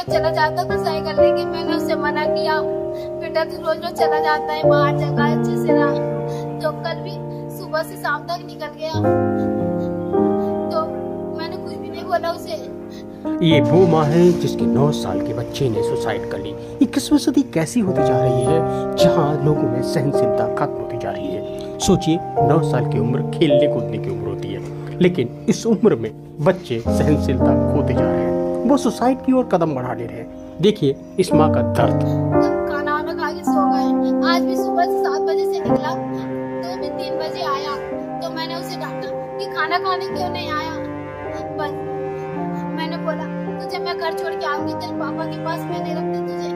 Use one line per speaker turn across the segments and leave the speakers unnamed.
रोज चला जाता था साइकिल लेके मैंने उससे मना किया। बेटा तू रोज रोज चला जाता है, बाहर जगह अच्छे से रहा। तो कल भी सुबह से शाम तक निकल गया। तो मैंने कुछ भी नहीं बोला उसे।
ये वो माँ है जिसके 9 साल के बच्चे ने सुसाइड कर ली। इक्कीसवीं सदी कैसी होती जा रही है, जहाँ लोगों में सहनशीलता खत्म होती जा रही है। सोचिए 9 साल की उम्र खेलने कूदने की उम्र होती है। लेकिन इस उम्र में बच्चे सहनशीलता खोते जा रहे हैं। वो सुसाइड की ओर कदम बढ़ा ले रहे हैं। देखिए, इस माँ का दर्द।
आज भी सुबह सात बजे से निकला तो भी तीन बजे आया। तो मैंने उसे डांटा कि खाना खाने क्यों नहीं आया? बस, मैंने बोला, तुझे मैं घर छोड़ के आऊँगी, तेरे पापा के पास मैं नहीं रखती तुझे।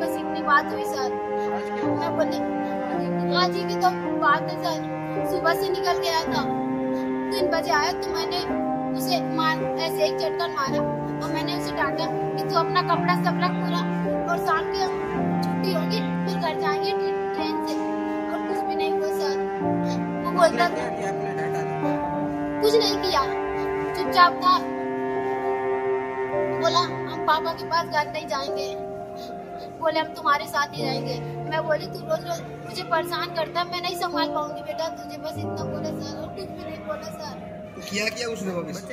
बस इतनी बात हुई, सर। मैं बोली, आज ही की तो बात है, सर। सुबह से निकल गया था। तीन बजे आया तो मैंने उसे मार, ऐसे एक चटकन मारा। और मैंने उसे डांटा कि तू अपना कपड़ा सब रख पूरा और शाम के छुट्टी होगी फिर घर जाएँगे ट्रेन से। और कुछ भी नहीं हुआ सर। वो बोलता कुछ नहीं किया। चुपचाप था। बोला हम पापा के पास घर नहीं जाएँगे। बोले हम तुम्हारे साथ ही रहेंगे। मैं बोली तू रोज रोज मुझे परेशान करता है मैं नहीं संभाल पाऊँगी बेटा। तुझे बस इतना बोला सर और कुछ भी नहीं बोला सर।
किया क्या उसने वापस?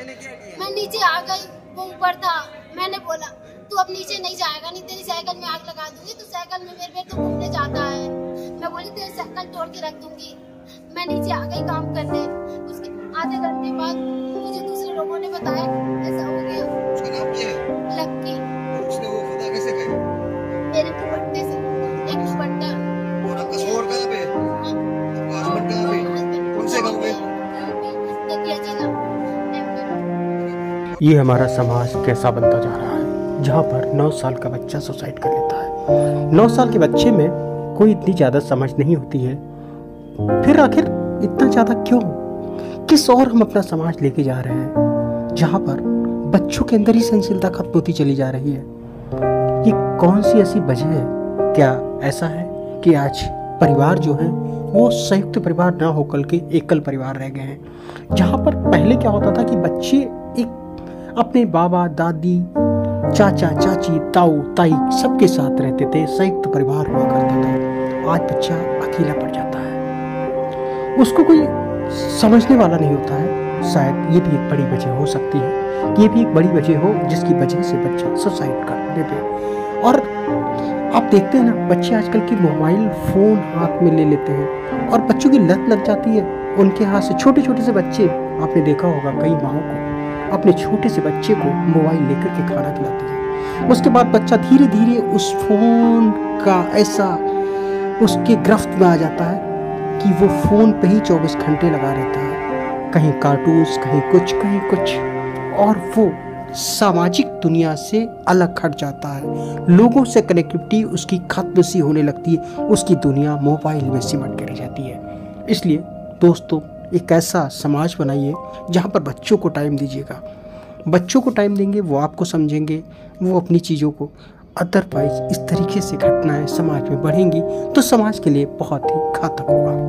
मैं नीचे आ गई। वो ऊपर था। मैंने बोला, तू अब नीचे नहीं जाएगा, नहीं तेरी साइकिल में आग लगा दूँगी, तू साइकिल में मेरे तो घूमने जाता है। मैं बोली, तेरी साइकिल तोड़ के रख दूँगी। मैं नीचे आ गई काम करने। उसके आधे घंटे बाद मुझे दूसरे लोगों ने बताया
ये हमारा समाज कैसा बनता जा रहा है? जहाँ पर नौ साल का बच्चा सुसाइड कर लेता है। 9 साल के बच्चे में कोई इतनी ज़्यादा समझ नहीं होती है। फिर आखिर इतना ज़्यादा क्यों? किस और हम अपना समाज लेके जा रहे हैं? जहाँ पर बच्चों के अंदर ही सहनशीलता खत्म होती चली जा रही है। ये कौन सी ऐसी वजह है? क्या ऐसा है कि आज परिवार जो है, वो संयुक्त परिवार ना होकर के एकल परिवार रह गए हैं? जहाँ पर पहले क्या होता था कि बच्चे एक अपने बाबा, दादी, चाचा, चाची, ताऊ, ताई सबके साथ रहते थे। संयुक्त परिवार हुआ करता था। आज बच्चा अकेला पड़ जाता है। उसको कोई समझने वाला नहीं होता है। शायद ये भी एक बड़ी वजह हो सकती है ये भी एक बड़ी वजह हो जिसकी वजह से बच्चा सुसाइड कर लेते हैं। और आप देखते हैं ना, बच्चे आजकल के मोबाइल फ़ोन हाथ में ले लेते हैं और बच्चों की लत लग जाती है। उनके हाथ से छोटे छोटे से बच्चे, आपने देखा होगा कई माओ को अपने छोटे से बच्चे को मोबाइल लेकर के खाना खिलाती है। उसके बाद बच्चा धीरे धीरे उस फ़ोन का ऐसा उसके गिरफ्त में आ जाता है कि वो फ़ोन पे ही 24 घंटे लगा रहता है। कहीं कार्टून्स, कहीं कुछ कहीं कुछ। और वो सामाजिक दुनिया से अलग हट जाता है। लोगों से कनेक्टिविटी उसकी खत्म सी होने लगती है। उसकी दुनिया मोबाइल में सिमट के रह जाती है। इसलिए दोस्तों एक ऐसा समाज बनाइए जहाँ पर बच्चों को टाइम दीजिएगा। बच्चों को टाइम देंगे, वो आपको समझेंगे, वो अपनी चीज़ों को। अदरवाइज़ इस तरीके से घटनाएँ समाज में बढ़ेंगी तो समाज के लिए बहुत ही घातक होगा।